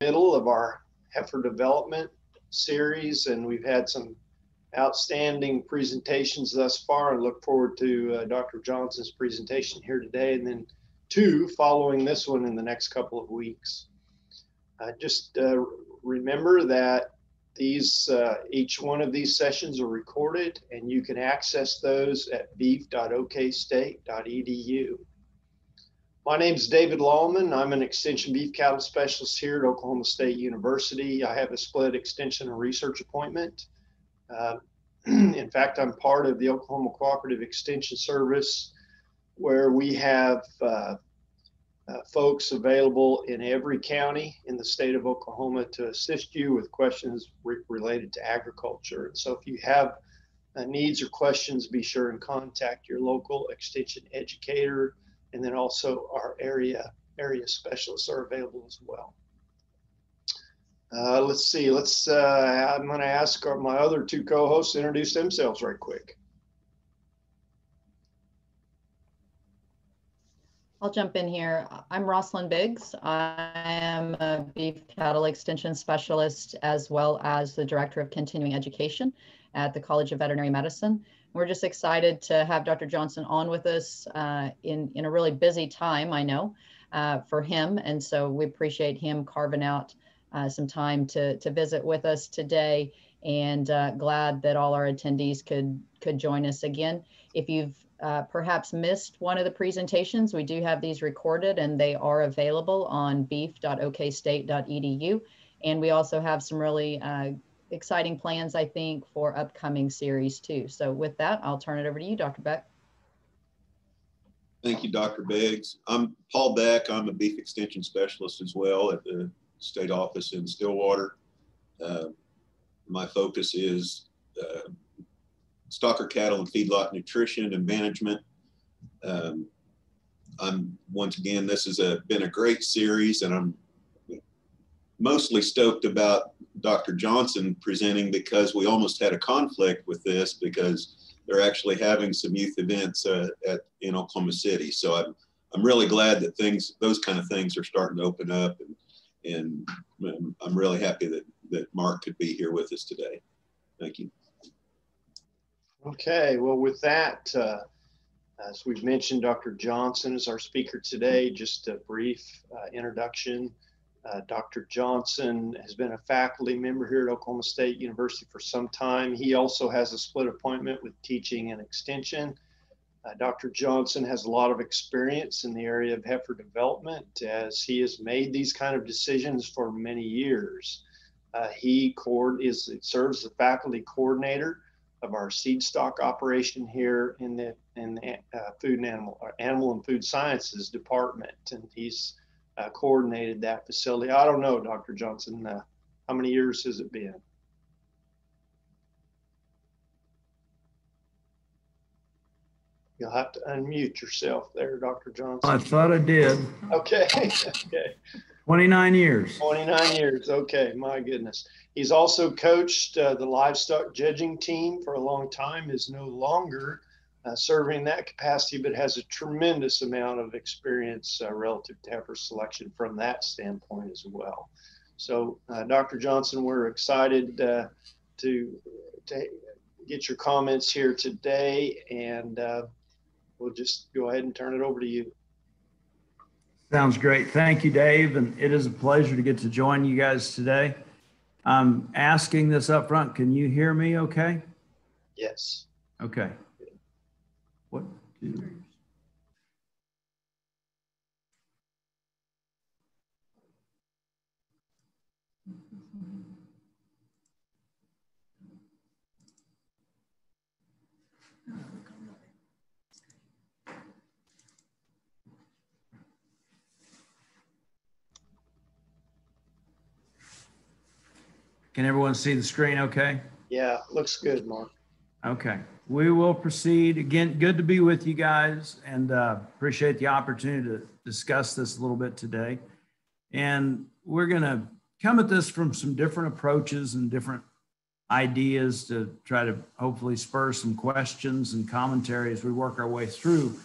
middle of our heifer development series, and we've had some outstanding presentations thus far and look forward to uh, Dr. Johnson's presentation here today and then two following this one in the next couple of weeks. Uh, just uh, remember that these uh, each one of these sessions are recorded and you can access those at beef.okstate.edu. My name is David Lalman. I'm an extension beef cattle specialist here at Oklahoma State University. I have a split extension and research appointment. Uh, in fact, I'm part of the Oklahoma Cooperative Extension Service, where we have uh, uh, folks available in every county in the state of Oklahoma to assist you with questions re related to agriculture. And so if you have uh, needs or questions, be sure and contact your local extension educator. And then also our area area specialists are available as well. Uh, let's see. Let's. Uh, I'm going to ask our, my other two co-hosts to introduce themselves right quick. I'll jump in here. I'm Rosslyn Biggs. I am a beef cattle extension specialist as well as the director of continuing education at the College of Veterinary Medicine. We're just excited to have Dr. Johnson on with us uh, in, in a really busy time, I know, uh, for him. And so we appreciate him carving out uh, some time to, to visit with us today and uh, glad that all our attendees could, could join us again. If you've uh, perhaps missed one of the presentations, we do have these recorded and they are available on beef.okstate.edu. And we also have some really uh, exciting plans, I think, for upcoming series too. So with that, I'll turn it over to you, Dr. Beck. Thank you, Dr. Biggs. I'm Paul Beck. I'm a beef extension specialist as well at the state office in Stillwater. Uh, my focus is uh, stocker cattle and feedlot nutrition and management. Um, I'm once again, this has a, been a great series, and I'm mostly stoked about Dr. Johnson presenting because we almost had a conflict with this because they're actually having some youth events uh, at in Oklahoma City. So I'm I'm really glad that things those kind of things are starting to open up, and and I'm really happy that that Mark could be here with us today. Thank you. Okay, well, with that, uh, as we've mentioned, Dr. Johnson is our speaker today. Just a brief uh, introduction. Uh, Dr. Johnson has been a faculty member here at Oklahoma State University for some time. He also has a split appointment with teaching and extension. Uh, Dr. Johnson has a lot of experience in the area of heifer development as he has made these kind of decisions for many years. Uh, he is, serves a faculty coordinator of our seed stock operation here in the in the uh, food and animal animal and food sciences department, and he's uh, coordinated that facility. I don't know, Dr. Johnson, uh, how many years has it been? You'll have to unmute yourself there, Dr. Johnson. I thought I did. Okay. okay. 29 years. 29 years. Okay. My goodness. He's also coached uh, the livestock judging team for a long time, is no longer uh, serving in that capacity, but has a tremendous amount of experience uh, relative to heifer selection from that standpoint as well. So, uh, Dr. Johnson, we're excited uh, to, to get your comments here today, and uh, we'll just go ahead and turn it over to you. Sounds great. Thank you, Dave. And it is a pleasure to get to join you guys today. I'm asking this up front. Can you hear me okay? Yes. Okay. Can everyone see the screen okay? Yeah, looks good, Mark. Okay, we will proceed. Again, good to be with you guys and uh, appreciate the opportunity to discuss this a little bit today. And we're going to come at this from some different approaches and different ideas to try to hopefully spur some questions and commentary as we work our way through.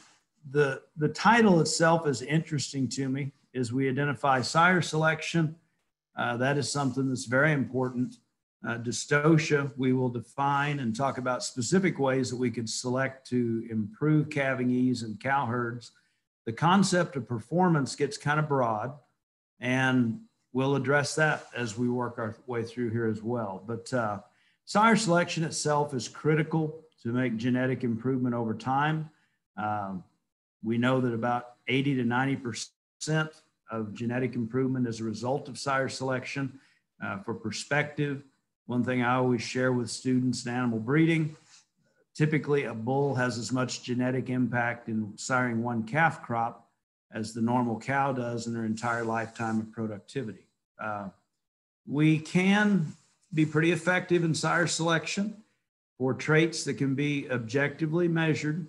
The, the title itself is interesting to me as we identify sire selection Uh, that is something that's very important. Uh, dystocia, we will define and talk about specific ways that we could select to improve calving ease in cow herds. The concept of performance gets kind of broad, and we'll address that as we work our way through here as well. But uh, sire selection itself is critical to make genetic improvement over time. Um, we know that about 80 to 90% of genetic improvement is a result of sire selection. Uh, for perspective, one thing I always share with students in animal breeding, typically a bull has as much genetic impact in siring one calf crop as the normal cow does in her entire lifetime of productivity. Uh, we can be pretty effective in sire selection for traits that can be objectively measured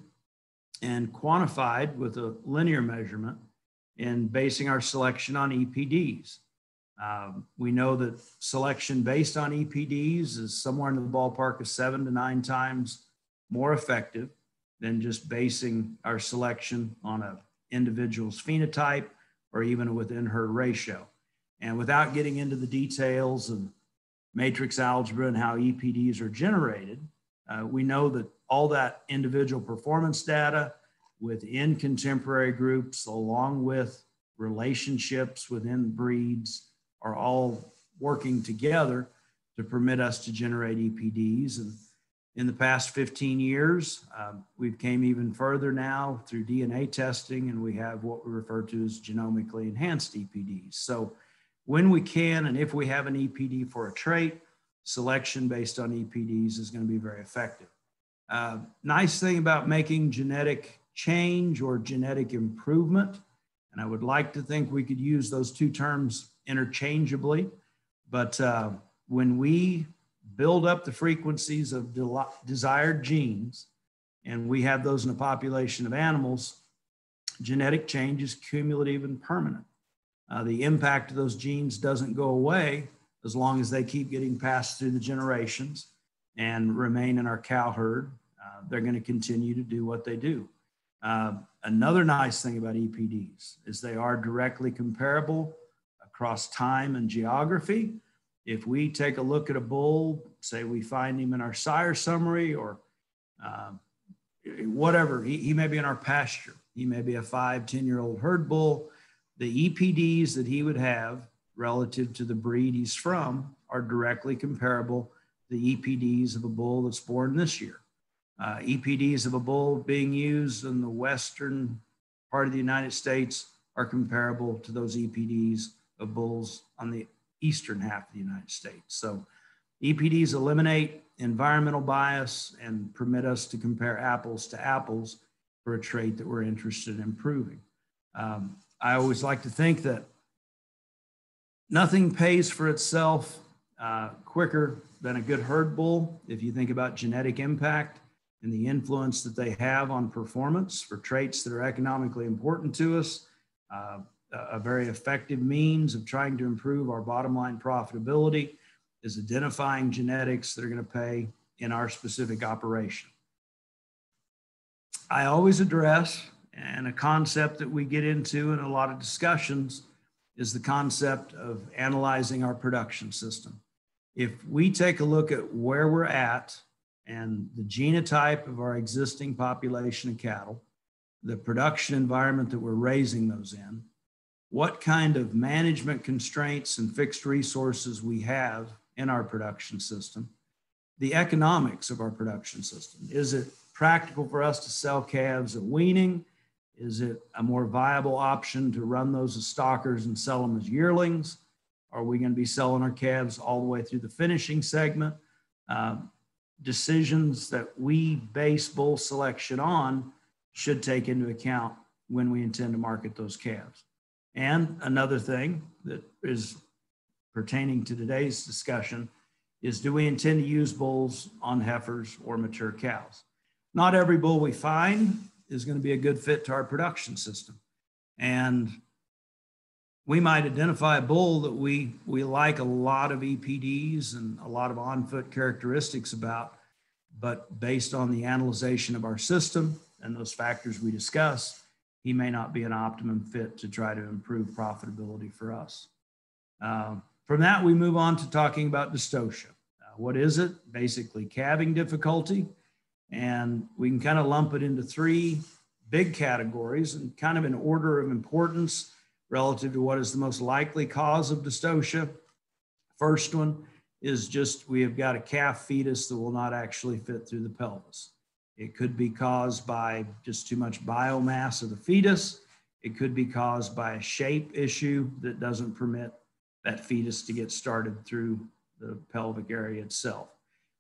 and quantified with a linear measurement in basing our selection on EPDs. Um, we know that selection based on EPDs is somewhere in the ballpark of seven to nine times more effective than just basing our selection on an individual's phenotype or even within herd ratio. And without getting into the details of matrix algebra and how EPDs are generated, uh, we know that all that individual performance data within contemporary groups, along with relationships within breeds, are all working together to permit us to generate EPDs. And in the past 15 years, um, we've came even further now through DNA testing, and we have what we refer to as genomically enhanced EPDs. So when we can, and if we have an EPD for a trait, selection based on EPDs is going to be very effective. Uh, nice thing about making genetic change or genetic improvement, and I would like to think we could use those two terms interchangeably, but uh, when we build up the frequencies of de- desired genes, and we have those in a population of animals, genetic change is cumulative and permanent. Uh, the impact of those genes doesn't go away as long as they keep getting passed through the generations and remain in our cow herd. Uh, they're going to continue to do what they do. Uh, another nice thing about EPDs is they are directly comparable across time and geography. If we take a look at a bull, say we find him in our sire summary or uh, whatever, he, he may be in our pasture. He may be a five, 10 year old herd bull. The EPDs that he would have relative to the breed he's from are directly comparable to the EPDs of a bull that's born this year. Uh, EPDs of a bull being used in the western part of the United States are comparable to those EPDs of bulls on the eastern half of the United States. So EPDs eliminate environmental bias and permit us to compare apples to apples for a trait that we're interested in improving. Um, I always like to think that Nothing pays for itself uh, quicker than a good herd bull. If you think about genetic impact and the influence that they have on performance for traits that are economically important to us, uh, a very effective means of trying to improve our bottom line profitability is identifying genetics that are going to pay in our specific operation. I always address, and a concept that we get into in a lot of discussions is the concept of analyzing our production system. If we take a look at where we're at and the genotype of our existing population of cattle, the production environment that we're raising those in, what kind of management constraints and fixed resources we have in our production system, the economics of our production system. Is it practical for us to sell calves at weaning? Is it a more viable option to run those as stockers and sell them as yearlings? Are we going to be selling our calves all the way through the finishing segment? Uh, decisions that we base bull selection on should take into account when we intend to market those calves. And another thing that is pertaining to today's discussion is do we intend to use bulls on heifers or mature cows? Not every bull we find is going to be a good fit to our production system. And we might identify a bull that we, we like a lot of EPDs and a lot of on foot characteristics about, but based on the analyzation of our system and those factors we discussed, he may not be an optimum fit to try to improve profitability for us. Uh, from that, we move on to talking about dystocia. Uh, what is it? Basically, calving difficulty. And we can kind of lump it into three big categories and kind of in order of importance relative to what is the most likely cause of dystocia. First one is just we have got a calf fetus that will not actually fit through the pelvis. It could be caused by just too much biomass of the fetus. It could be caused by a shape issue that doesn't permit that fetus to get started through the pelvic area itself.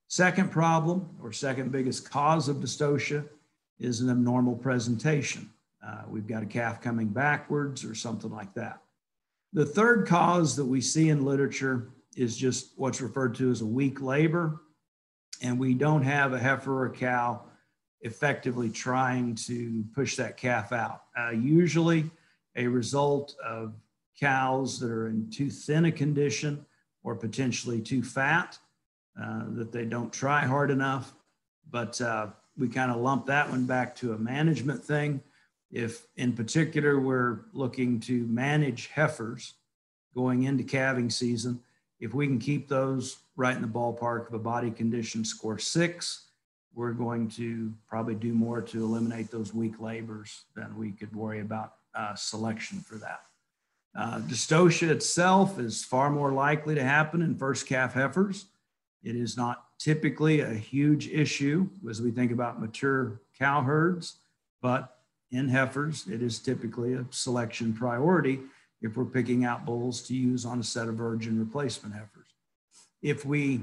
Second problem, or second biggest cause of dystocia, is an abnormal presentation. Uh, we've got a calf coming backwards or something like that. The third cause that we see in literature is just what's referred to as a weak labor. And we don't have a heifer or a cow effectively trying to push that calf out. Uh, usually, a result of cows that are in too thin a condition or potentially too fat, uh, that they don't try hard enough. But uh, we kind of lump that one back to a management thing. If in particular we're looking to manage heifers going into calving season, if we can keep those right in the ballpark of a body condition score six, we're going to probably do more to eliminate those weak labors than we could worry about uh, selection for that. Uh, dystocia itself is far more likely to happen in first calf heifers. It is not typically a huge issue as we think about mature cow herds, but in heifers, it is typically a selection priority if we're picking out bulls to use on a set of virgin replacement heifers. If we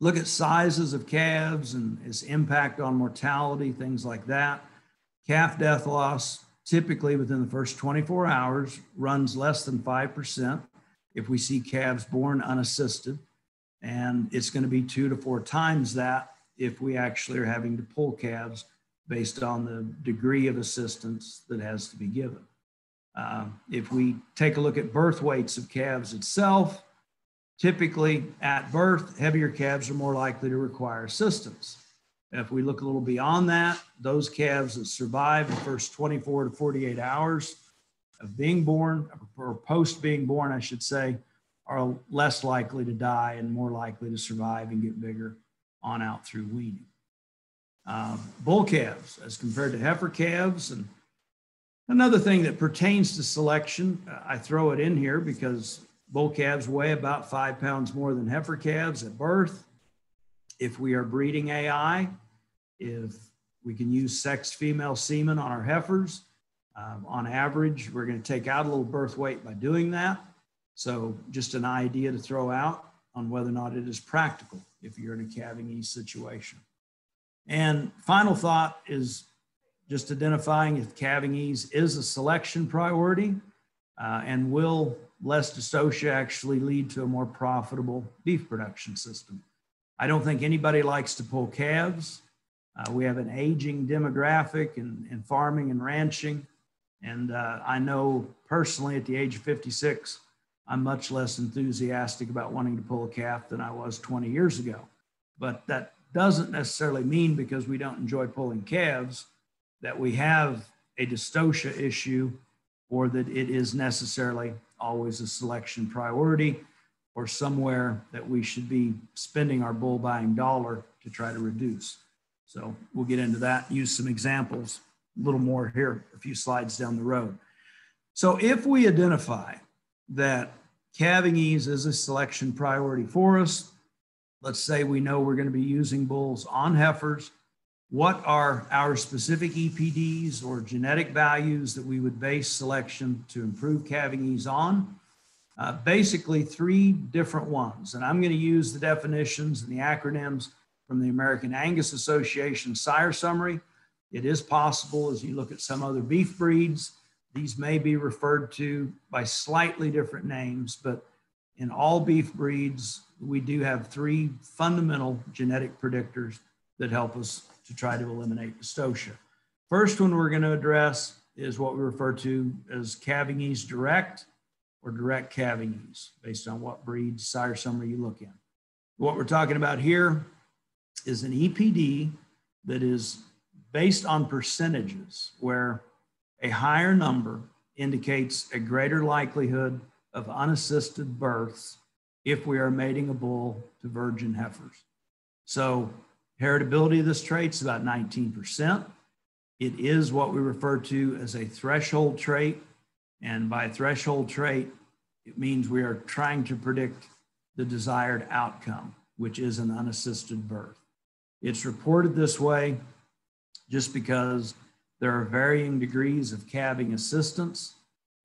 look at sizes of calves and its impact on mortality, things like that, calf death loss typically within the first 24 hours runs less than 5% if we see calves born unassisted. And it's going to be two to four times that if we actually are having to pull calves based on the degree of assistance that has to be given. Uh, if we take a look at birth weights of calves itself, typically at birth, heavier calves are more likely to require assistance. If we look a little beyond that, those calves that survive the first 24 to 48 hours of being born, or post being born, I should say, are less likely to die and more likely to survive and get bigger on out through weaning. Um, bull calves, as compared to heifer calves, and another thing that pertains to selection, I throw it in here because bull calves weigh about five pounds more than heifer calves at birth if we are breeding AI, if we can use sex female semen on our heifers, um, on average, we're going to take out a little birth weight by doing that. So, just an idea to throw out on whether or not it is practical if you're in a calving ease situation. And final thought is just identifying if calving ease is a selection priority uh, and will less dystocia actually lead to a more profitable beef production system. I don't think anybody likes to pull calves. Uh, we have an aging demographic in, in farming and ranching. And uh, I know personally at the age of 56, I'm much less enthusiastic about wanting to pull a calf than I was 20 years ago. But that doesn't necessarily mean because we don't enjoy pulling calves that we have a dystocia issue or that it is necessarily always a selection priority or somewhere that we should be spending our bull buying dollar to try to reduce. So we'll get into that, use some examples, a little more here, a few slides down the road. So if we identify that calving ease is a selection priority for us, let's say we know we're going to be using bulls on heifers, what are our specific EPDs or genetic values that we would base selection to improve calving ease on? uh, basically three different ones. And I'm going to use the definitions and the acronyms from the American Angus Association sire summary. It is possible as you look at some other beef breeds, these may be referred to by slightly different names, but in all beef breeds, we do have three fundamental genetic predictors that help us to try to eliminate dystocia. First one we're going to address is what we refer to as calving ease direct or direct calving ease based on what breed sire summary you look in. What we're talking about here is an EPD that is based on percentages where a higher number indicates a greater likelihood of unassisted births if we are mating a bull to virgin heifers. So heritability of this trait is about 19%. It is what we refer to as a threshold trait. And by threshold trait, it means we are trying to predict the desired outcome, which is an unassisted birth. It's reported this way just because there are varying degrees of calving assistance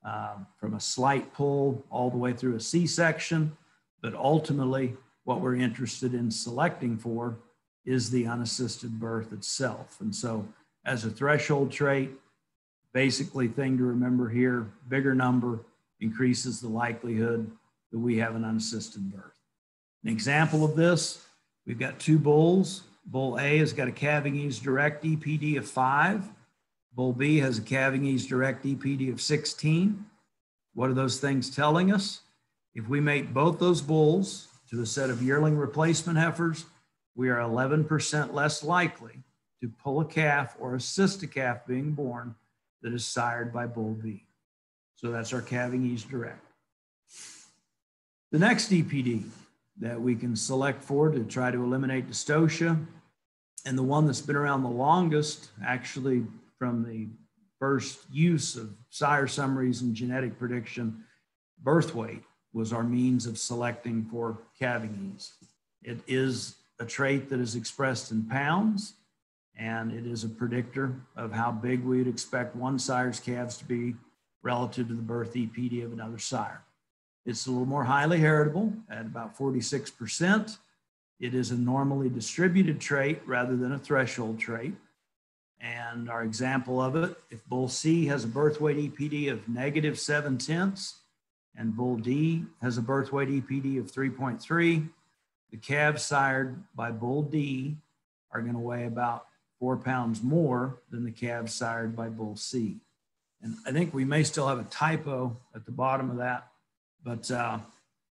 uh, from a slight pull all the way through a C section. But ultimately, what we're interested in selecting for is the unassisted birth itself. And so, as a threshold trait, basically, thing to remember here bigger number increases the likelihood that we have an unassisted birth. An example of this we've got two bulls. Bull A has got a calving ease direct EPD of five. Bull B has a calving ease direct EPD of 16. What are those things telling us? If we mate both those bulls to a set of yearling replacement heifers, we are 11% less likely to pull a calf or assist a calf being born that is sired by bull B. So that's our calving ease direct. The next EPD that we can select for to try to eliminate dystocia, and the one that's been around the longest, actually from the first use of sire summaries and genetic prediction, birth weight was our means of selecting for calving ease. It is a trait that is expressed in pounds, and it is a predictor of how big we would expect one sire's calves to be relative to the birth EPD of another sire. It's a little more highly heritable at about 46%. It is a normally distributed trait rather than a threshold trait. And our example of it, if bull C has a birth weight EPD of negative seven tenths and bull D has a birth weight EPD of 3.3, the calves sired by bull D are going to weigh about four pounds more than the calves sired by bull C. And I think we may still have a typo at the bottom of that, but uh,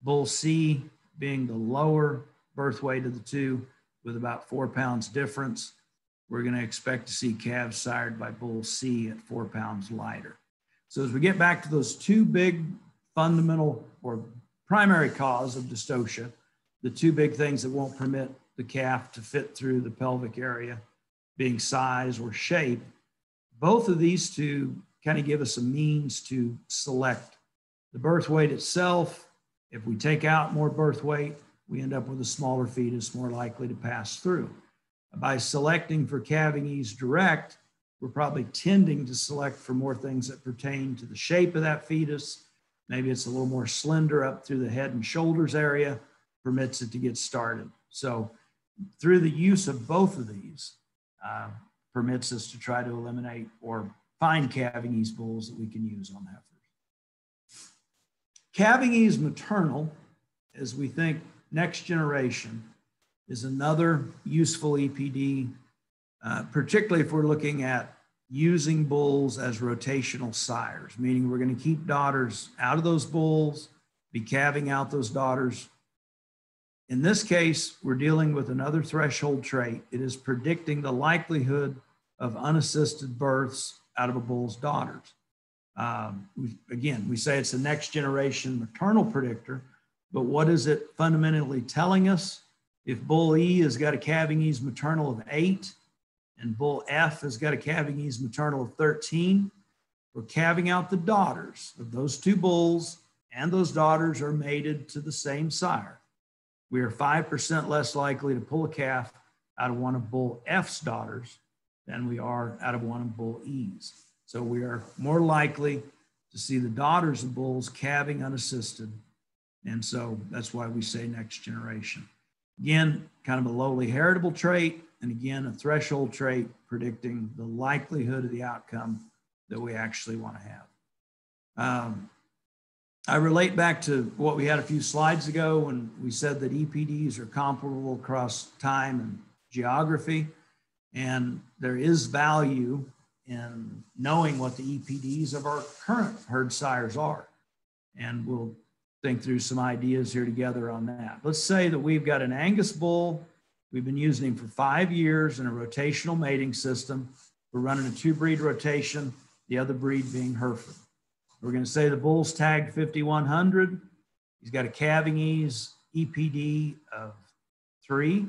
bull C being the lower birth weight of the two with about four pounds difference, we're going to expect to see calves sired by bull C at four pounds lighter. So as we get back to those two big fundamental or primary cause of dystocia, the two big things that won't permit the calf to fit through the pelvic area being size or shape, both of these two kind of give us a means to select the birth weight itself. If we take out more birth weight, we end up with a smaller fetus more likely to pass through. By selecting for calving ease direct, we're probably tending to select for more things that pertain to the shape of that fetus. Maybe it's a little more slender up through the head and shoulders area, permits it to get started. So, through the use of both of these, uh, permits us to try to eliminate or find calving ease bulls that we can use on heifers. Calving ease maternal, as we think next generation, is another useful EPD, uh, particularly if we're looking at using bulls as rotational sires, meaning we're going to keep daughters out of those bulls, be calving out those daughters. In this case, we're dealing with another threshold trait. It is predicting the likelihood of unassisted births out of a bull's daughters. Um, we, again, we say it's a next generation maternal predictor, but what is it fundamentally telling us? If bull E has got a calving ease maternal of eight and bull F has got a calving ease maternal of 13, we're calving out the daughters of those two bulls, and those daughters are mated to the same sire. We are 5% less likely to pull a calf out of one of bull F's daughters than we are out of one of bull E's. So we are more likely to see the daughters of bulls calving unassisted. And so that's why we say next generation. Again, kind of a lowly heritable trait, and again, a threshold trait predicting the likelihood of the outcome that we actually want to have. Um, I relate back to what we had a few slides ago when we said that EPDs are comparable across time and geography. And there is value in knowing what the EPDs of our current herd sires are. And we'll think through some ideas here together on that. Let's say that we've got an Angus bull. We've been using him for five years in a rotational mating system. We're running a two breed rotation, the other breed being Hereford. We're going to say the bull's tagged 5100. He's got a calving ease EPD of three,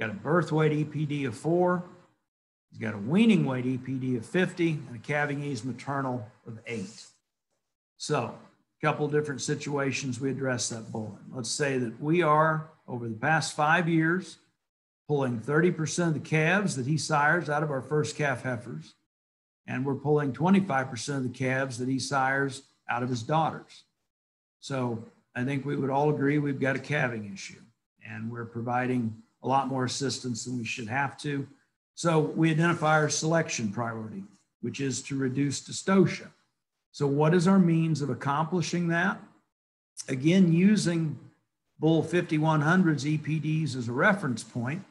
got a birth weight EPD of four, he's got a weaning weight EPD of 50, and a calving ease maternal of eight. So, a couple different situations we address that bull in. Let's say that we are, over the past five years, pulling 30% of the calves that he sires out of our first calf heifers, and we're pulling 25% of the calves that he sires out of his daughters. So I think we would all agree we've got a calving issue, and we're providing a lot more assistance than we should have to. So we identify our selection priority, which is to reduce dystocia. So, what is our means of accomplishing that? Again, using Bull 5100's EPDs as a reference point,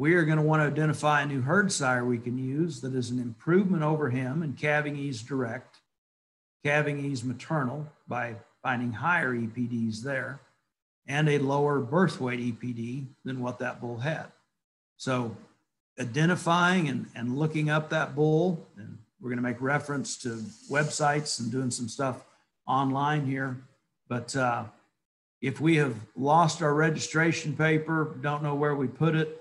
we are going to want to identify a new herd sire we can use that is an improvement over him in calving ease direct, calving ease maternal by finding higher EPDs there, and a lower birth weight EPD than what that bull had. So, identifying and, and looking up that bull, and we're going to make reference to websites and doing some stuff online here. But uh, if we have lost our registration paper, don't know where we put it,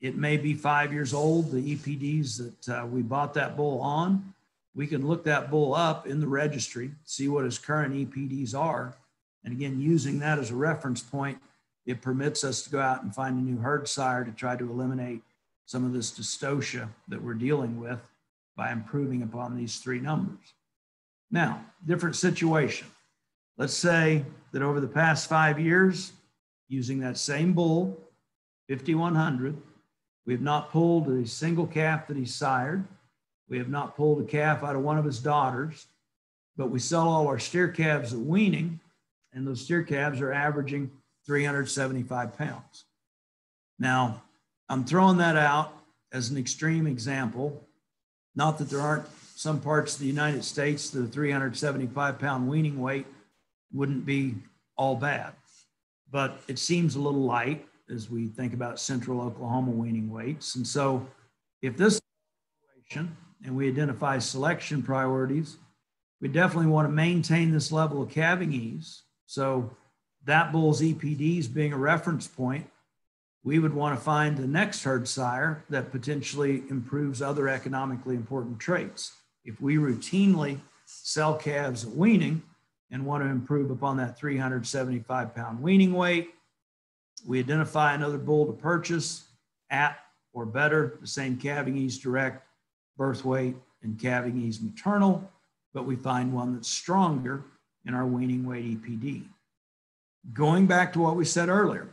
it may be five years old, the EPDs that uh, we bought that bull on. We can look that bull up in the registry, see what his current EPDs are. And again, using that as a reference point, it permits us to go out and find a new herd sire to try to eliminate some of this dystocia that we're dealing with by improving upon these three numbers. Now, different situation. Let's say that over the past five years, using that same bull, 5100, we have not pulled a single calf that he sired. We have not pulled a calf out of one of his daughters, but we sell all our steer calves at weaning, and those steer calves are averaging 375 pounds. Now, I'm throwing that out as an extreme example not that there aren't some parts of the United States, the 375 pound weaning weight wouldn't be all bad, but it seems a little light as we think about central Oklahoma weaning weights. And so, if this situation and we identify selection priorities, we definitely want to maintain this level of calving ease. So, that bull's EPDs being a reference point we would want to find the next herd sire that potentially improves other economically important traits. If we routinely sell calves at weaning and want to improve upon that 375 pound weaning weight, we identify another bull to purchase at or better the same calving ease direct, birth weight, and calving ease maternal, but we find one that's stronger in our weaning weight EPD. Going back to what we said earlier,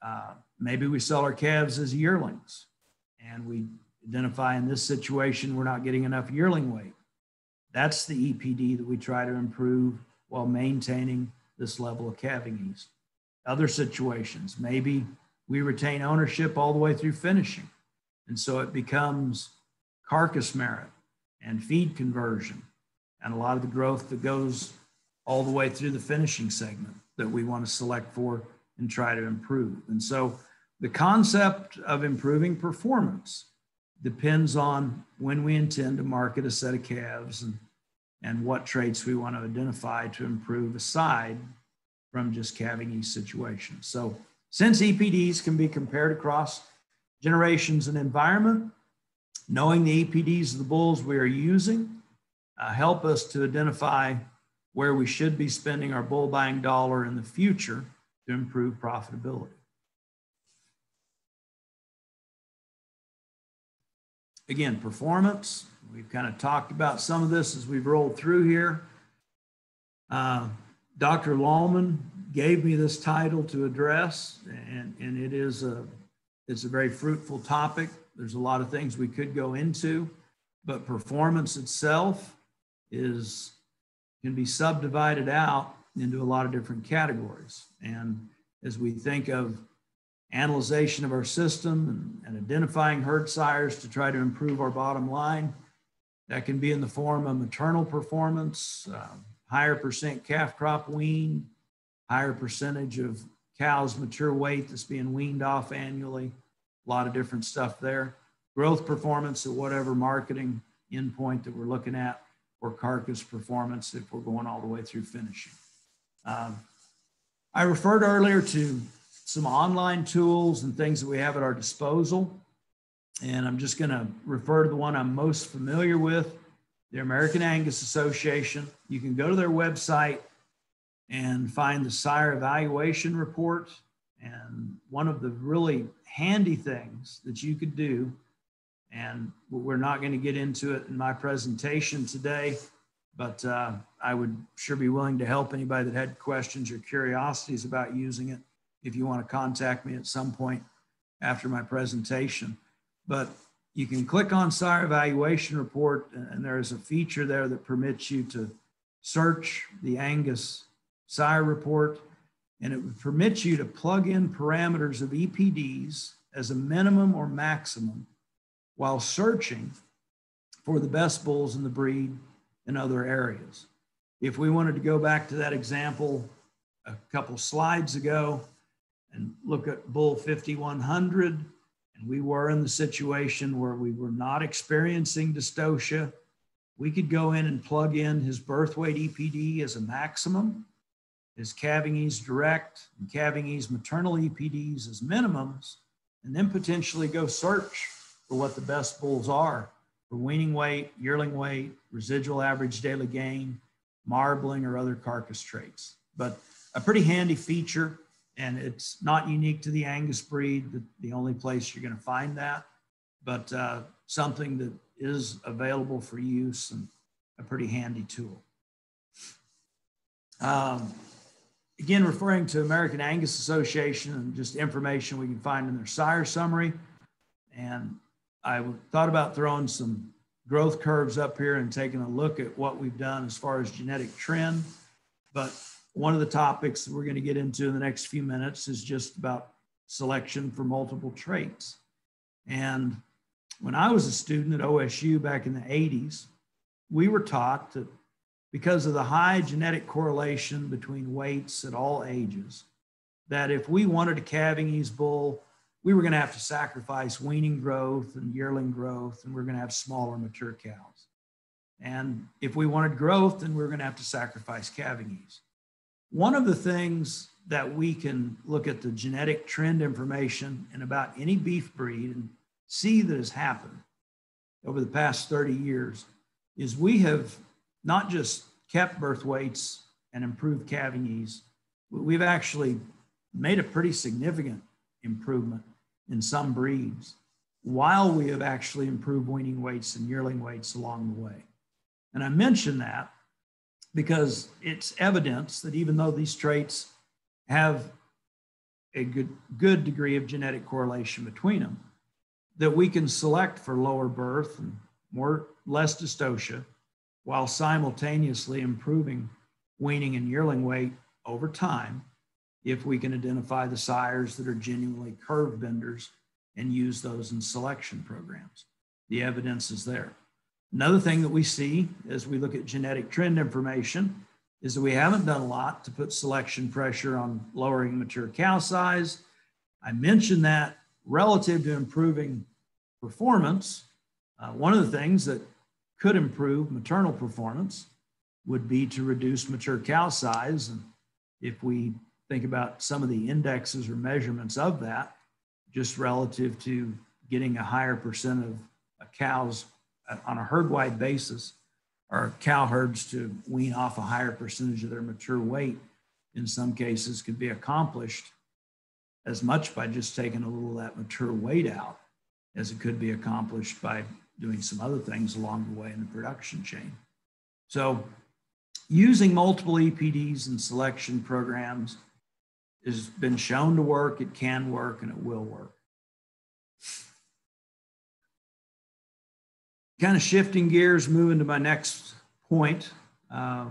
uh, Maybe we sell our calves as yearlings and we identify in this situation we're not getting enough yearling weight. That's the EPD that we try to improve while maintaining this level of calving ease. Other situations, maybe we retain ownership all the way through finishing. And so it becomes carcass merit and feed conversion and a lot of the growth that goes all the way through the finishing segment that we want to select for and try to improve. And so the concept of improving performance depends on when we intend to market a set of calves and, and what traits we want to identify to improve aside from just calving ease situations. So since EPDs can be compared across generations and environment, knowing the EPDs of the bulls we are using uh, help us to identify where we should be spending our bull buying dollar in the future to improve profitability. again, performance. We've kind of talked about some of this as we've rolled through here. Uh, Dr. Lalman gave me this title to address, and, and it is a it's a very fruitful topic. There's a lot of things we could go into, but performance itself is can be subdivided out into a lot of different categories. And as we think of analyzation of our system and, and identifying herd sires to try to improve our bottom line. That can be in the form of maternal performance, uh, higher percent calf crop wean, higher percentage of cows mature weight that's being weaned off annually, a lot of different stuff there. Growth performance at whatever marketing endpoint that we're looking at, or carcass performance if we're going all the way through finishing. Um, I referred earlier to some online tools and things that we have at our disposal. And I'm just going to refer to the one I'm most familiar with, the American Angus Association. You can go to their website and find the sire evaluation report. And one of the really handy things that you could do, and we're not going to get into it in my presentation today, but uh, I would sure be willing to help anybody that had questions or curiosities about using it if you want to contact me at some point after my presentation. But you can click on sire evaluation report and there is a feature there that permits you to search the Angus sire report and it would permit you to plug in parameters of EPDs as a minimum or maximum while searching for the best bulls in the breed in other areas. If we wanted to go back to that example a couple slides ago and look at bull 5100, and we were in the situation where we were not experiencing dystocia, we could go in and plug in his birth weight EPD as a maximum, his calving ease direct and calving ease maternal EPDs as minimums, and then potentially go search for what the best bulls are for weaning weight, yearling weight, residual average daily gain, marbling, or other carcass traits. But a pretty handy feature, and it's not unique to the Angus breed, the, the only place you're going to find that, but uh, something that is available for use and a pretty handy tool. Um, again, referring to American Angus Association and just information we can find in their sire summary. And I thought about throwing some growth curves up here and taking a look at what we've done as far as genetic trend. But one of the topics that we're going to get into in the next few minutes is just about selection for multiple traits. And when I was a student at OSU back in the 80s, we were taught that because of the high genetic correlation between weights at all ages, that if we wanted a calving ease bull we were going to have to sacrifice weaning growth and yearling growth, and we are going to have smaller mature cows. And if we wanted growth, then we are going to have to sacrifice calving ease. One of the things that we can look at the genetic trend information in about any beef breed and see that has happened over the past 30 years is we have not just kept birth weights and improved calving ease, we've actually made a pretty significant improvement in some breeds, while we have actually improved weaning weights and yearling weights along the way. And I mention that because it's evidence that even though these traits have a good, good degree of genetic correlation between them, that we can select for lower birth and more less dystocia while simultaneously improving weaning and yearling weight over time if we can identify the sires that are genuinely curve benders and use those in selection programs. The evidence is there. Another thing that we see as we look at genetic trend information is that we haven't done a lot to put selection pressure on lowering mature cow size. I mentioned that relative to improving performance, uh, one of the things that could improve maternal performance would be to reduce mature cow size. And if we think about some of the indexes or measurements of that, just relative to getting a higher percent of cows on a herd wide basis or cow herds to wean off a higher percentage of their mature weight in some cases could be accomplished as much by just taking a little of that mature weight out as it could be accomplished by doing some other things along the way in the production chain. So using multiple EPDs and selection programs has been shown to work, it can work, and it will work. Kind of shifting gears, moving to my next point. Uh,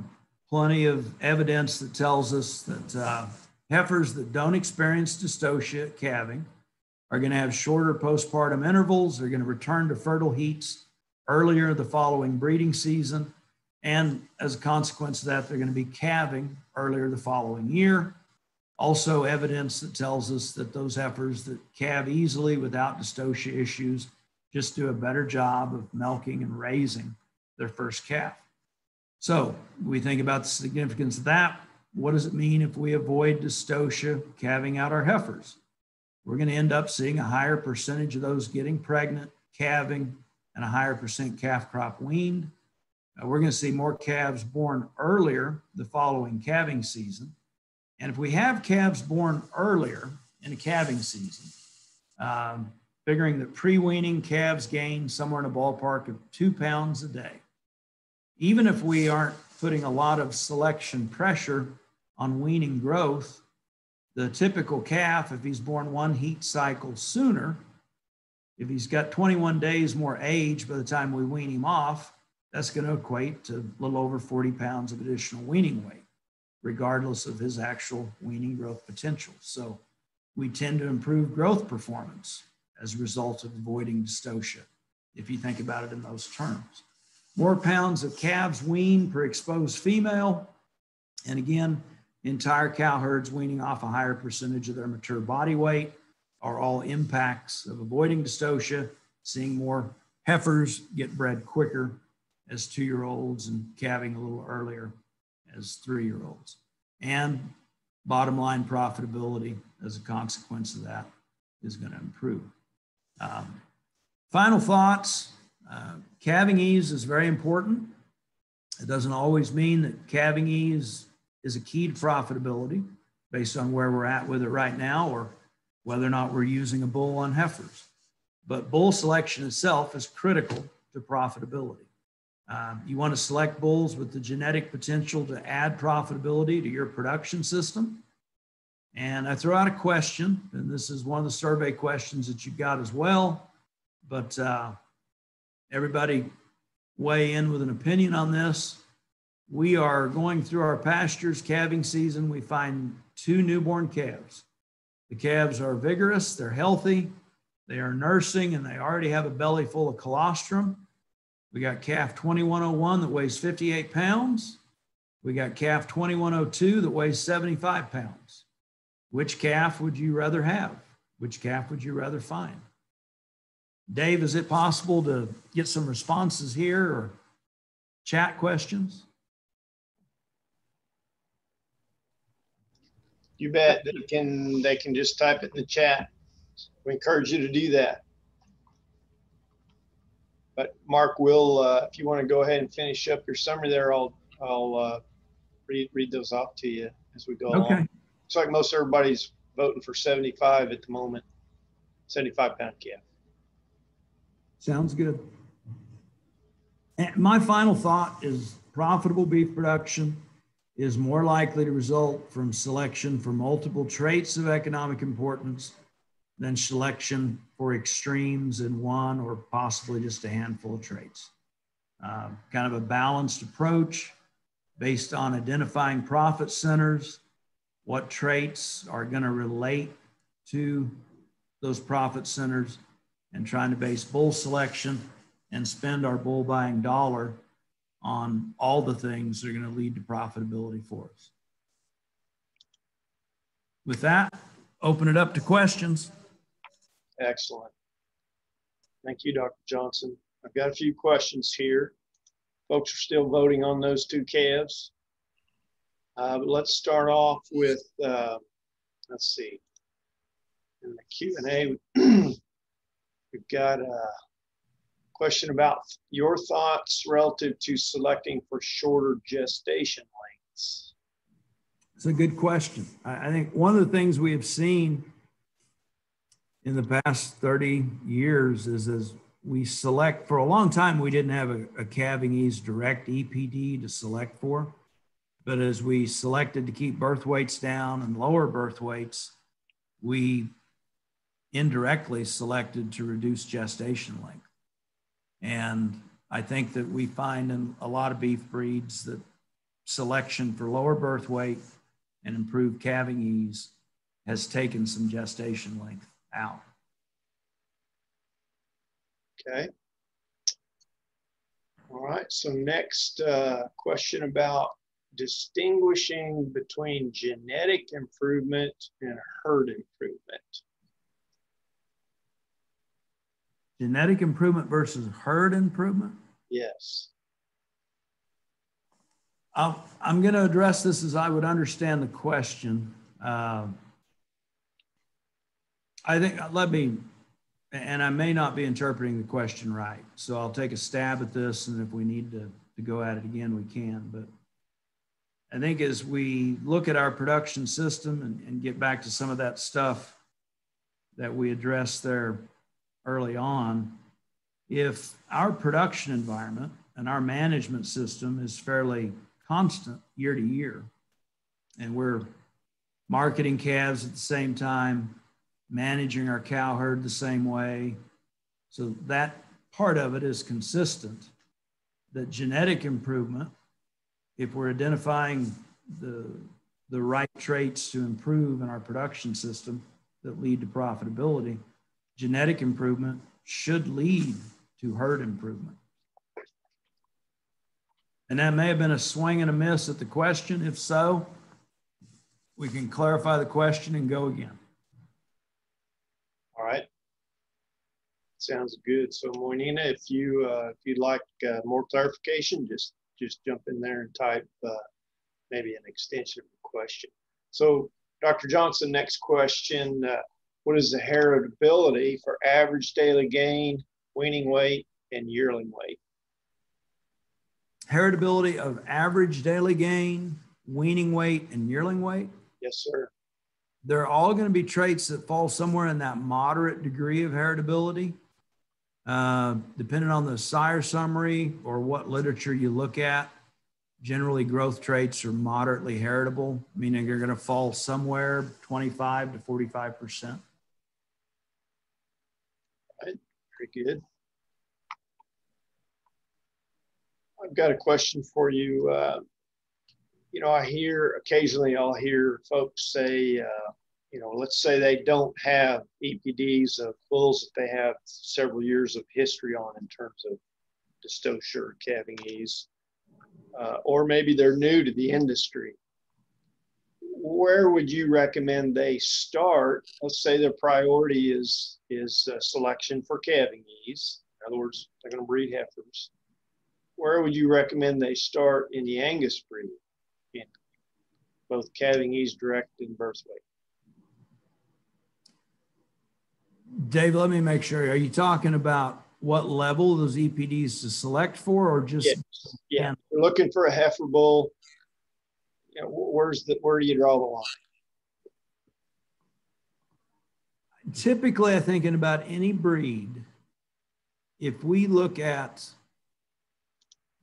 plenty of evidence that tells us that uh, heifers that don't experience dystocia at calving are going to have shorter postpartum intervals. They're going to return to fertile heats earlier the following breeding season. And as a consequence of that, they're going to be calving earlier the following year. Also, evidence that tells us that those heifers that calve easily without dystocia issues just do a better job of milking and raising their first calf. So we think about the significance of that. what does it mean if we avoid dystocia calving out our heifers? We're going to end up seeing a higher percentage of those getting pregnant, calving, and a higher percent calf crop weaned. Uh, we're going to see more calves born earlier the following calving season. And if we have calves born earlier in a calving season, um, figuring that pre weaning calves gain somewhere in a ballpark of two pounds a day. Even if we aren't putting a lot of selection pressure on weaning growth, the typical calf, if he's born one heat cycle sooner, if he's got 21 days more age by the time we wean him off, that's going to equate to a little over 40 pounds of additional weaning weight, regardless of his actual weaning growth potential. So we tend to improve growth performance as a result of avoiding dystocia, if you think about it in those terms. More pounds of calves weaned per exposed female. And again, entire cow herds weaning off a higher percentage of their mature body weight are all impacts of avoiding dystocia, seeing more heifers get bred quicker as two year olds and calving a little earlier as three year olds. And bottom line profitability as a consequence of that is going to improve. Um, final thoughts uh, calving ease is very important. It doesn't always mean that calving ease is a key to profitability based on where we're at with it right now or whether or not we're using a bull on heifers. But bull selection itself is critical to profitability. Um, you want to select bulls with the genetic potential to add profitability to your production system. And I throw out a question, and this is one of the survey questions that you got as well. But uh, everybody weigh in with an opinion on this. We are going through our pastures calving season. We find two newborn calves. The calves are vigorous, they're healthy, they are nursing, and they already have a belly full of colostrum. We got calf 2101 that weighs 58 pounds. We got calf 2102 that weighs 75 pounds. Which calf would you rather have? Which calf would you rather find? Dave, is it possible to get some responses here or chat questions? You bet they can they can just type it in the chat. We encourage you to do that. But Mark will, uh, if you want to go ahead and finish up your summary there, I'll I'll uh, read read those off to you as we go Okay. along. Looks like most everybody's voting for 75 at the moment. 75 pound calf. Sounds good. And my final thought is profitable beef production is more likely to result from selection for multiple traits of economic importance than selection for extremes in one or possibly just a handful of traits. Uh, kind of a balanced approach based on identifying profit centers, what traits are going to relate to those profit centers, and trying to base bull selection and spend our bull buying dollar on all the things that are going to lead to profitability for us. With that, open it up to questions. Excellent. Thank you, Dr. Johnson. I've got a few questions here. Folks are still voting on those two calves. Uh, let's start off with, uh, let's see. In the Q and A, we've got a question about your thoughts relative to selecting for shorter gestation lengths. It's a good question. I, I think one of the things we have seen in the past 30 years is as we select for a long time we didn't have a, a calving ease direct epd to select for but as we selected to keep birth weights down and lower birth weights we indirectly selected to reduce gestation length and i think that we find in a lot of beef breeds that selection for lower birth weight and improved calving ease has taken some gestation length out. Okay. All right. So next uh, question about distinguishing between genetic improvement and herd improvement. Genetic improvement versus herd improvement? Yes. I'll, I'm going to address this as I would understand the question. Uh, I think, let me, and I may not be interpreting the question right. So I'll take a stab at this, and if we need to, to go at it again, we can. But I think as we look at our production system and, and get back to some of that stuff that we addressed there early on, if our production environment and our management system is fairly constant year to year, and we're marketing calves at the same time, managing our cow herd the same way. So that part of it is consistent. That genetic improvement, if we're identifying the, the right traits to improve in our production system that lead to profitability, genetic improvement should lead to herd improvement. And that may have been a swing and a miss at the question. If so, we can clarify the question and go again. All right. Sounds good. So Moinina, if you uh, if you'd like uh, more clarification, just just jump in there and type uh, maybe an extension of the question. So Dr. Johnson, next question. Uh, what is the heritability for average daily gain, weaning weight, and yearling weight? heritability of average daily gain, weaning weight, and yearling weight? Yes, sir. They're all going to be traits that fall somewhere in that moderate degree of heritability. Uh, depending on the sire summary or what literature you look at, generally growth traits are moderately heritable, meaning they're going to fall somewhere 25 to 45%. Right. Very good. I've got a question for you. Uh, you know, I hear occasionally I'll hear folks say, uh, you know, let's say they don't have EPDs of bulls that they have several years of history on in terms of dystocia calving ease, uh, or maybe they're new to the industry. Where would you recommend they start? Let's say their priority is is uh, selection for calving ease. In other words, they're going to breed heifers where would you recommend they start in the Angus breed in both calving ease direct and birth weight? Dave, let me make sure. Are you talking about what level those EPDs to select for, or just? Yes. Yeah, we're looking for a heifer bull. You know, where's the where do you draw the line? Typically, I think in about any breed, if we look at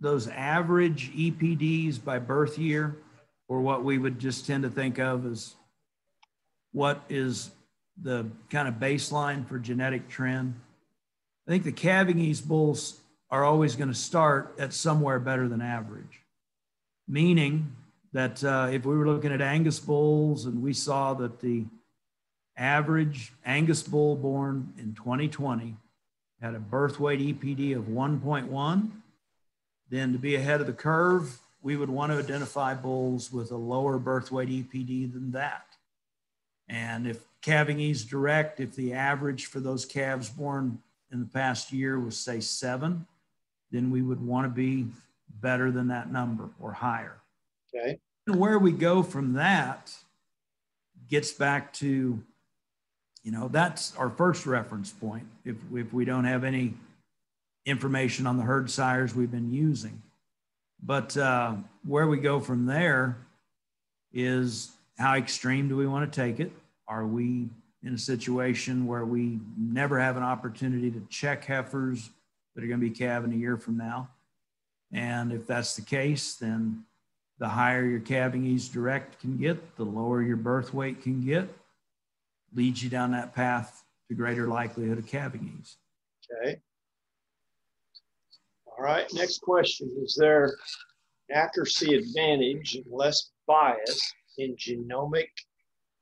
those average EPDs by birth year, or what we would just tend to think of as what is the kind of baseline for genetic trend. I think the calving ease bulls are always going to start at somewhere better than average, meaning that uh, if we were looking at Angus bulls and we saw that the average Angus bull born in 2020 had a birth weight EPD of 1.1 then to be ahead of the curve, we would want to identify bulls with a lower birth weight EPD than that. And if calving ease direct, if the average for those calves born in the past year was say seven, then we would want to be better than that number or higher. Okay. And where we go from that gets back to, you know, that's our first reference point. If, if we don't have any information on the herd sires we've been using. But uh, where we go from there is how extreme do we want to take it? Are we in a situation where we never have an opportunity to check heifers that are going to be calving a year from now? And if that's the case, then the higher your calving ease direct can get, the lower your birth weight can get, leads you down that path to greater likelihood of calving ease. Okay. All right, next question. Is there accuracy advantage and less bias in genomic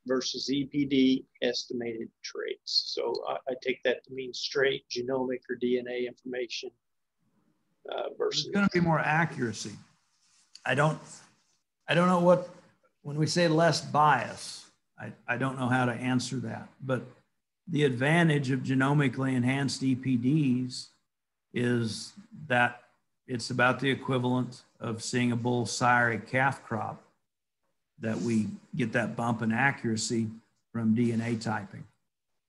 versus EPD estimated traits? So I, I take that to mean straight genomic or DNA information uh, versus. There's going to be more accuracy. I don't, I don't know what, when we say less bias, I, I don't know how to answer that. But the advantage of genomically enhanced EPDs is that it's about the equivalent of seeing a bull sire a calf crop that we get that bump in accuracy from DNA typing.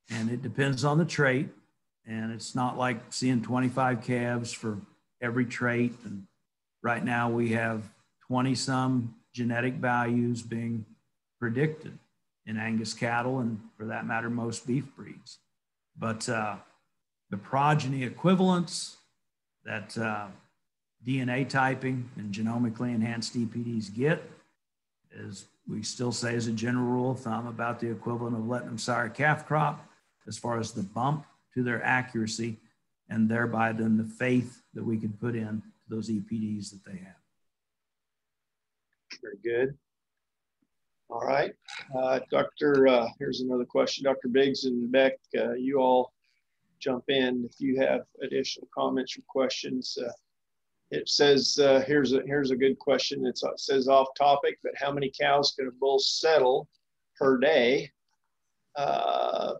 And it depends on the trait. And it's not like seeing 25 calves for every trait. And right now we have 20 some genetic values being predicted in Angus cattle and for that matter, most beef breeds. But uh, the progeny equivalents that uh, DNA typing and genomically enhanced EPDs get is we still say as a general rule of thumb about the equivalent of letting them sire calf crop as far as the bump to their accuracy and thereby then the faith that we can put in those EPDs that they have. Very good. All right, uh, Dr. Uh, here's another question. Dr. Biggs and Beck, uh, you all jump in if you have additional comments or questions. It says uh, here's a here's a good question. It's, it says off topic, but how many cows can a bull settle per day? Uh,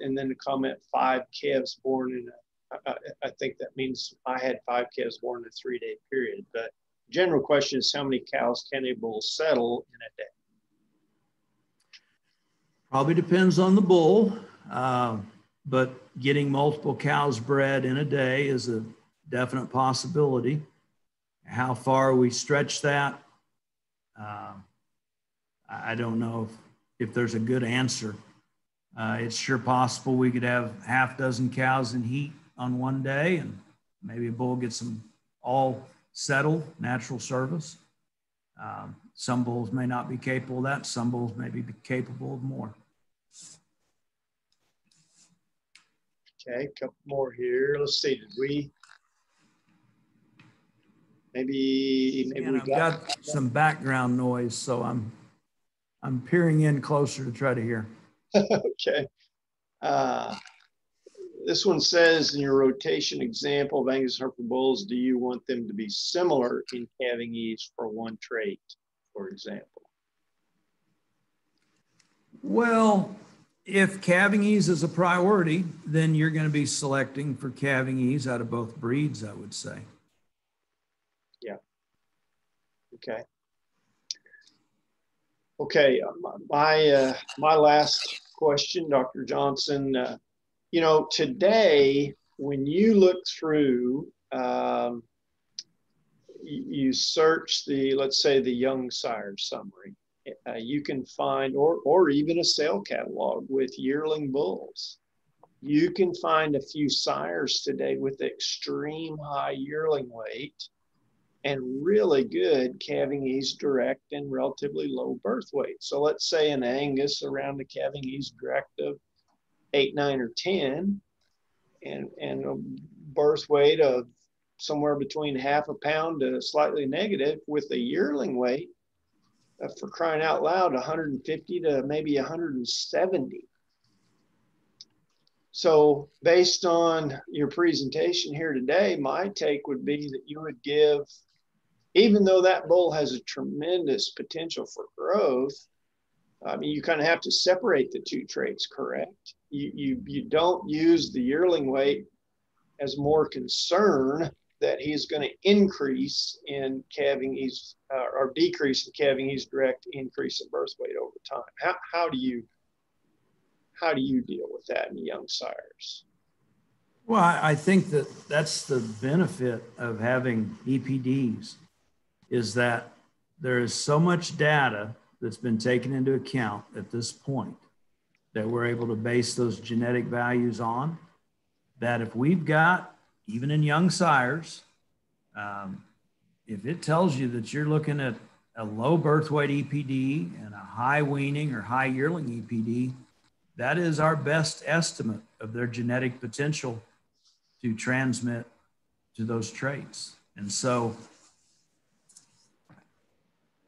and then the comment five calves born in a, I, I think that means I had five calves born in a three day period. But general question is how many cows can a bull settle in a day? Probably depends on the bull, uh, but getting multiple cows bred in a day is a definite possibility. How far we stretch that, uh, I don't know if, if there's a good answer. Uh, it's sure possible we could have half dozen cows in heat on one day and maybe a bull gets them all settled, natural service. Um, some bulls may not be capable of that. Some bulls may be capable of more. Okay, a couple more here. Let's see, did we? Maybe, maybe And we I've got, got some background noise, so I'm I'm peering in closer to try to hear. okay. Uh, this one says in your rotation example of Angus Hereford bulls, do you want them to be similar in calving ease for one trait, for example? Well, if calving ease is a priority, then you're going to be selecting for calving ease out of both breeds, I would say. Okay. Okay, uh, my uh, my last question, Dr. Johnson. Uh, you know, today when you look through, um, you, search the let's say the young sire summary. Uh, you can find, or or even a sale catalog with yearling bulls. You can find a few sires today with extreme high yearling weight and really good calving ease direct and relatively low birth weight. So let's say an Angus around the calving ease direct of eight, nine, or 10, and, and a birth weight of somewhere between half a pound to slightly negative with a yearling weight uh, for crying out loud 150 to maybe 170. So, based on your presentation here today, my take would be that you would give even though that bull has a tremendous potential for growth, I mean, you kind of have to separate the two traits, correct? You, you, you don't use the yearling weight as more concern that he's going to increase in calving ease uh, or decrease in calving ease direct increase in birth weight over time. How, how do you how do you deal with that in young sires? Well, I think that that's the benefit of having EPDs is that there is so much data that's been taken into account at this point that we're able to base those genetic values on. That if we've got, even in young sires, um, if it tells you that you're looking at a low birth weight EPD and a high weaning or high yearling EPD, that is our best estimate of their genetic potential to transmit to those traits. And so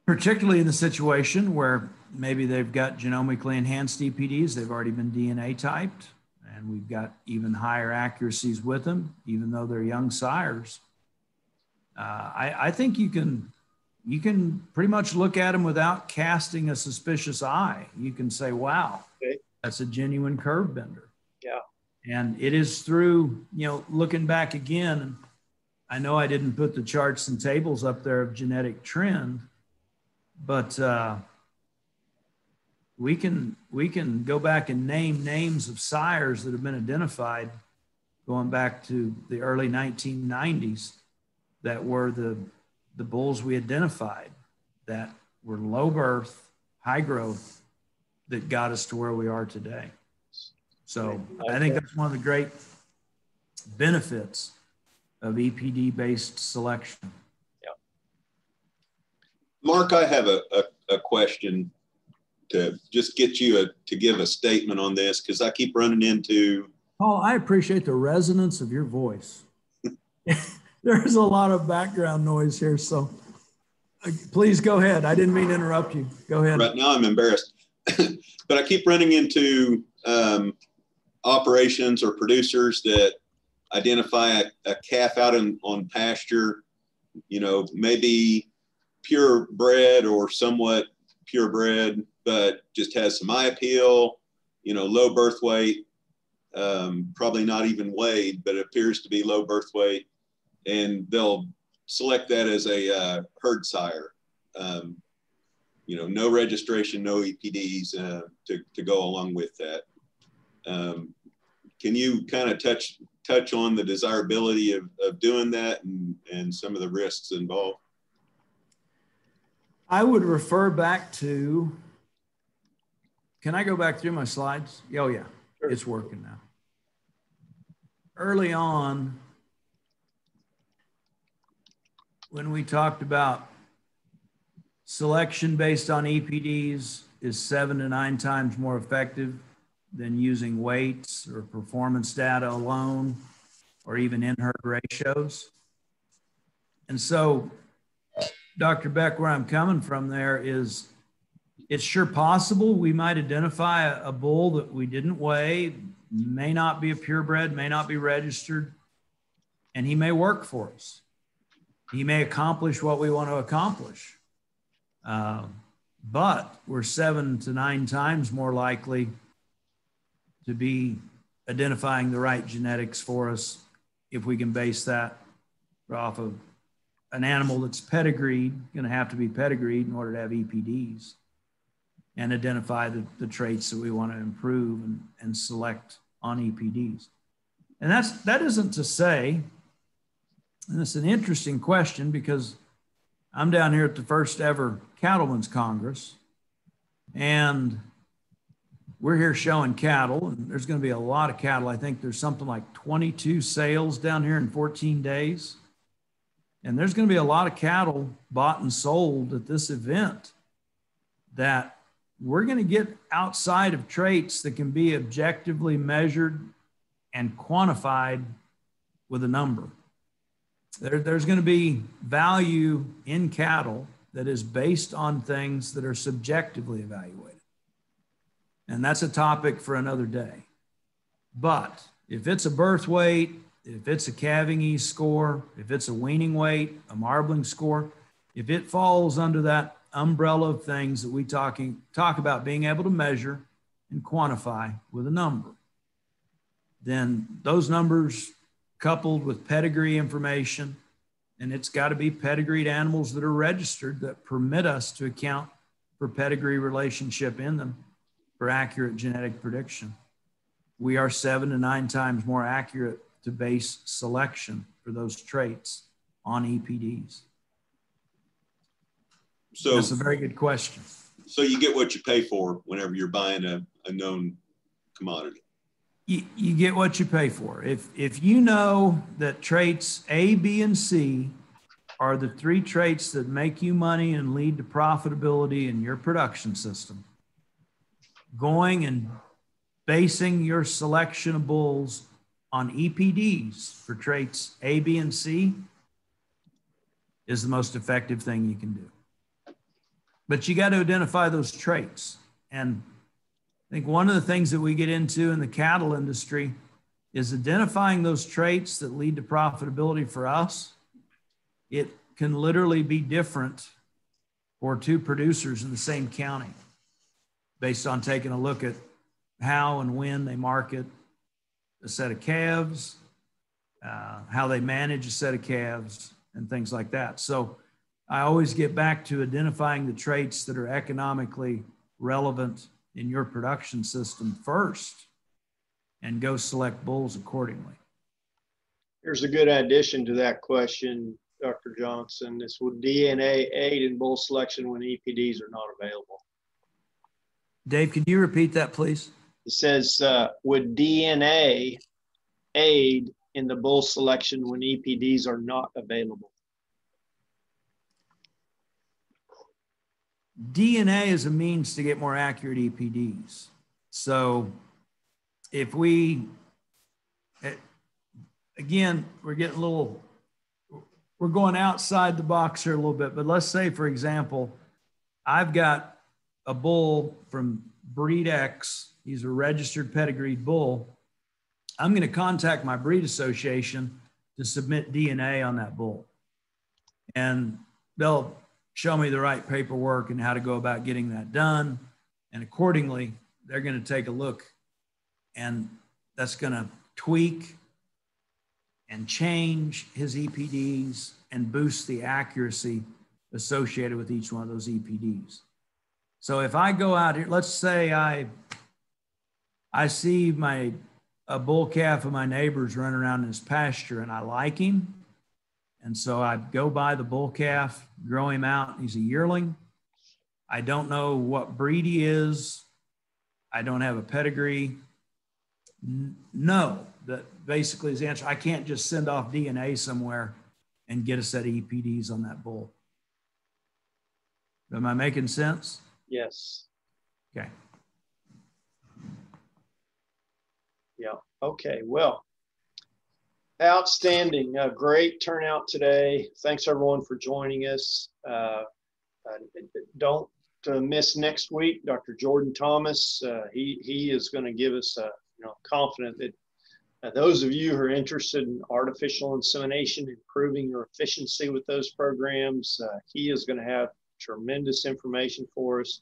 particularly in the situation where maybe they've got genomically enhanced EPDs, they've already been DNA typed, and we've got even higher accuracies with them, even though they're young sires. Uh, I, I think you can you can pretty much look at them without casting a suspicious eye. You can say, "Wow, okay. that's a genuine curve bender." Yeah, and it is through you know looking back again I know I didn't put the charts and tables up there of genetic trend, but uh, we can we can go back and name names of sires that have been identified going back to the early 1990s that were the the bulls we identified that were low birth, high growth that got us to where we are today. So I think that's one of the great benefits of EPD based selection. Mark, I have a, a, a question to just get you a, to give a statement on this because I keep running into. Paul, I appreciate the resonance of your voice. There's a lot of background noise here, so uh, please go ahead. I didn't mean to interrupt you. Go ahead. Right now, I'm embarrassed, but I keep running into um, operations or producers that identify a, a calf out in, on pasture, you know, maybe purebred or somewhat purebred, but just has some eye appeal, you know, low birth weight, um, probably not even weighed, but appears to be low birth weight. And they'll select that as a uh, herd sire. Um, you know, no registration, no EPDs uh, to, to go along with that. Um, can you kind of touch touch on the desirability of, of doing that and, and some of the risks involved? I would refer back to, can I go back through my slides? Oh yeah, sure. it's working now. Early on, when we talked about selection based on EPDs is seven to nine times more effective than using weights or performance data alone or even in herd ratios. And so, Dr. Beck, where I'm coming from there is it's sure possible we might identify a, bull that we didn't weigh, may not be a purebred, may not be registered, and he may work for us. He may accomplish what we want to accomplish. Uh, but we're seven to nine times more likely to be identifying the right genetics for us if we can base that off of an animal that's pedigreed, going to have to be pedigreed in order to have EPDs and identify the, the traits that we want to improve and, and select on EPDs. And that's that isn't to say, and it's an interesting question because I'm down here at the first ever Cattlemen's Congress, and we're here showing cattle, and there's going to be a lot of cattle. I think there's something like 22 sales down here in 14 days. And there's going to be a lot of cattle bought and sold at this event that we're going to get outside of traits that can be objectively measured and quantified with a number. There, there's going to be value in cattle that is based on things that are subjectively evaluated. And that's a topic for another day. But if it's a birth weight, if it's a calving E score, if it's a weaning weight, a marbling score, if it falls under that umbrella of things that we talking talk about being able to measure and quantify with a number, then those numbers coupled with pedigree information, and it's got to be pedigreed animals that are registered that permit us to account for pedigree relationship in them for accurate genetic prediction. We are seven to nine times more accurate to base selection for those traits on EPDs. So that's a very good question. So you get what you pay for whenever you're buying a, a known commodity. You, you get what you pay for. If if you know that traits A, B, and C are the three traits that make you money and lead to profitability in your production system, going and basing your selection of bulls on EPDs for traits A, B, and C is the most effective thing you can do. But you got to identify those traits. And I think one of the things that we get into in the cattle industry is identifying those traits that lead to profitability for us. It can literally be different for two producers in the same county based on taking a look at how and when they market a set of calves, uh, how they manage a set of calves, and things like that. So I always get back to identifying the traits that are economically relevant in your production system first and go select bulls accordingly. Here's a good addition to that question, Dr. Johnson. This would DNA aid in bull selection when EPDs are not available? Dave, can you repeat that, please? It says, uh, would DNA aid in the bull selection when EPDs are not available? DNA is a means to get more accurate EPDs. So if we, eh, again, we're getting a little, we're going outside the box here a little bit, but let's say, for example, I've got a bull from breed X. He's a registered pedigreed bull. I'm going to contact my breed association to submit DNA on that bull. And they'll show me the right paperwork and how to go about getting that done. And accordingly, they're going to take a look and that's going to tweak and change his EPDs and boost the accuracy associated with each one of those EPDs. So if I go out here, let's say I I see my a bull calf of my neighbor's running around in his pasture and I like him. And so I go buy the bull calf, grow him out. He's a yearling. I don't know what breed he is. I don't have a pedigree. No, that basically is the answer. I can't just send off DNA somewhere and get a set of EPDs on that bull. Am I making sense? Yes. Okay. Yeah. Okay. Well, outstanding. Uh, great turnout today. Thanks everyone for joining us. Uh, uh, don't uh, miss next week, Dr. Jordan Thomas. Uh, he he is going to give us, uh, you know, confident that those of you who are interested in artificial insemination, improving your efficiency with those programs, he is going to have tremendous information for us.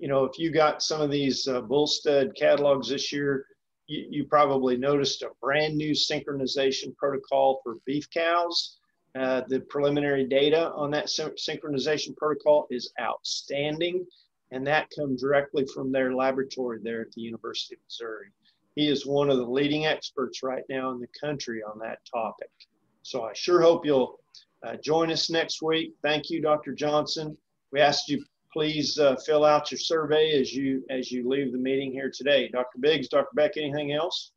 You know, if you got some of these bull stud catalogs this year, you, you probably noticed a brand new synchronization protocol for beef cows. Uh, the preliminary data on that synchronization protocol is outstanding, and that comes directly from their laboratory there at the University of Missouri. He is one of the leading experts right now in the country on that topic. So I sure hope you'll uh, join us next week. Thank you, Dr. Johnson. We asked you please uh, fill out your survey as you as you leave the meeting here today. Dr. Biggs, Dr. Beck, anything else?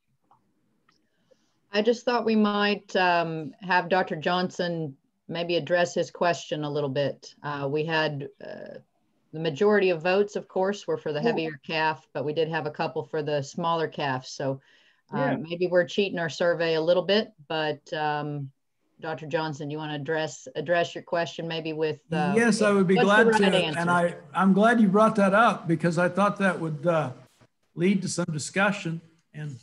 I just thought we might um, have Dr. Johnson maybe address his question a little bit. Uh, we had uh, the majority of votes, of course, were for the heavier calf, but we did have a couple for the smaller calf. So um, yeah. maybe we're cheating our survey a little bit, but um, Dr. Johnson, you want to address address your question maybe with uh, yes, I would be glad right to, answer? and I I'm glad you brought that up because I thought that would uh, lead to some discussion, and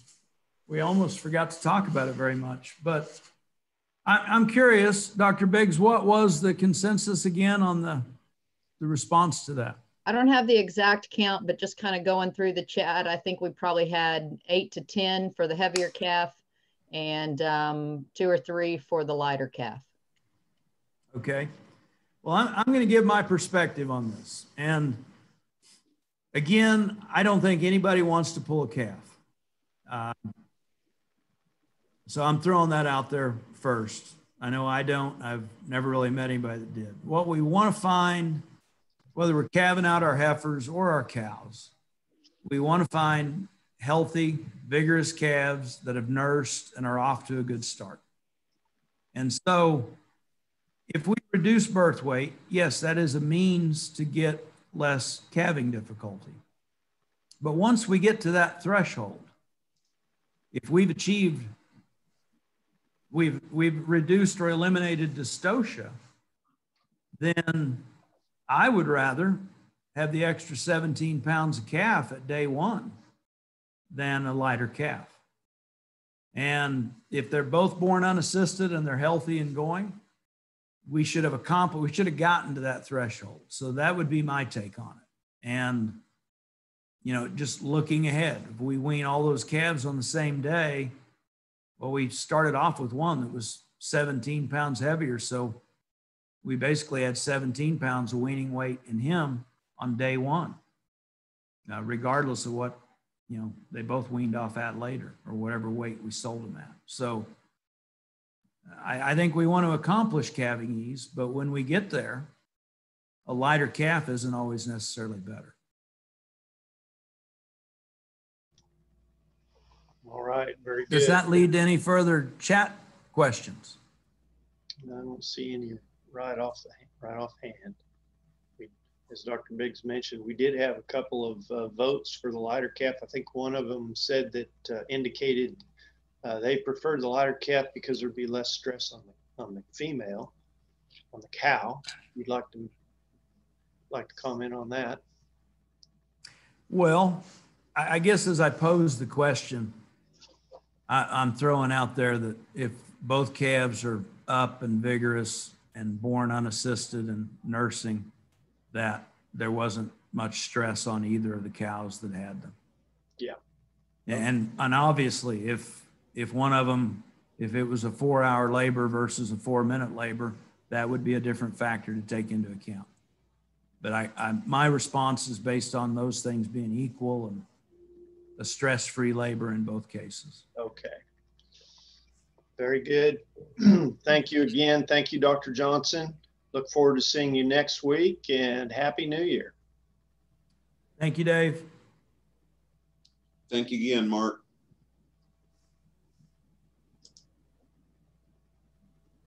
we almost forgot to talk about it very much. But I, I'm curious, Dr. Biggs, what was the consensus again on the the response to that? I don't have the exact count, but just kind of going through the chat, I think we probably had eight to ten for the heavier calf and um, two or three for the lighter calf. Okay. Well, I'm, I'm going to give my perspective on this. And again, I don't think anybody wants to pull a calf. Uh, so I'm throwing that out there first. I know I don't. I've never really met anybody that did. What we want to find, whether we're calving out our heifers or our cows, we want to find healthy, vigorous calves that have nursed and are off to a good start. And so, if we reduce birth weight, yes, that is a means to get less calving difficulty. But once we get to that threshold, if we've achieved, we've, we've reduced or eliminated dystocia, then I would rather have the extra 17 pounds of calf at day one than a lighter calf. And if they're both born unassisted and they're healthy and going, we should have accomplished, we should have gotten to that threshold. So that would be my take on it. And, you know, just looking ahead, if we wean all those calves on the same day, Well, we started off with one that was 17 pounds heavier. So we basically had 17 pounds of weaning weight in him on day one, uh, regardless of what, you know, they both weaned off at later or whatever weight we sold them at. So I, I think we want to accomplish calving ease, but when we get there, a lighter calf isn't always necessarily better. All right, very good. Does that lead to any further chat questions? I don't see any right off the, right offhand. We, as Dr. Biggs mentioned, we did have a couple of uh, votes for the lighter calf. I think one of them said that uh, indicated uh, they preferred the lighter calf because there'd be less stress on the, on the female, on the cow. You'd like to, like to comment on that? Well, I, I guess as I pose the question, I, I'm throwing out there that if both calves are up and vigorous and born unassisted and nursing, that there wasn't much stress on either of the cows that had them. Yeah. And, and obviously, if, if one of them, if it was a four hour labor versus a four minute labor, that would be a different factor to take into account. But I, I, my response is based on those things being equal and a stress-free labor in both cases. Okay. Very good. Thank you again. Thank you, Dr. Johnson. Look forward to seeing you next week and Happy New Year. Thank you, Dave. Thank you again, Mark.